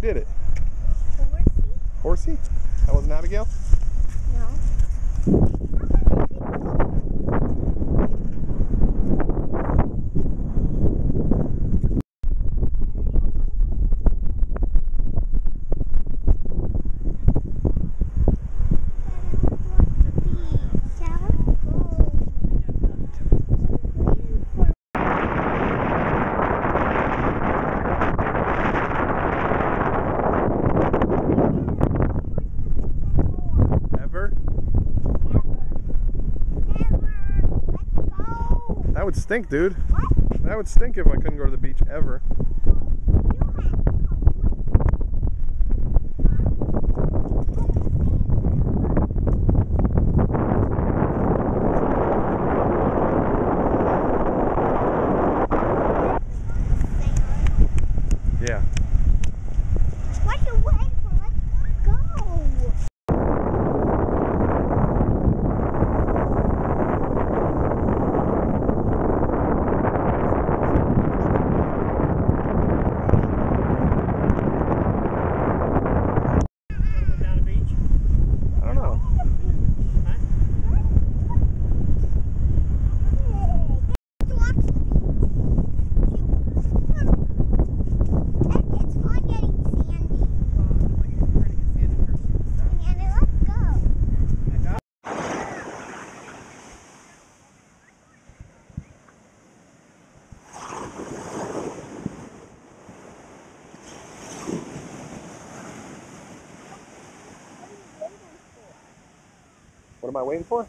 did it? Horsey? Horsey? That was Abigail? No. Would stink, dude. That would stink if I couldn't go to the beach ever. Yeah. What you waiting for? Let's go. Down the beach? I don't know. Watch the beach. It's fun getting sandy. Andy, let's go. What am I waiting for?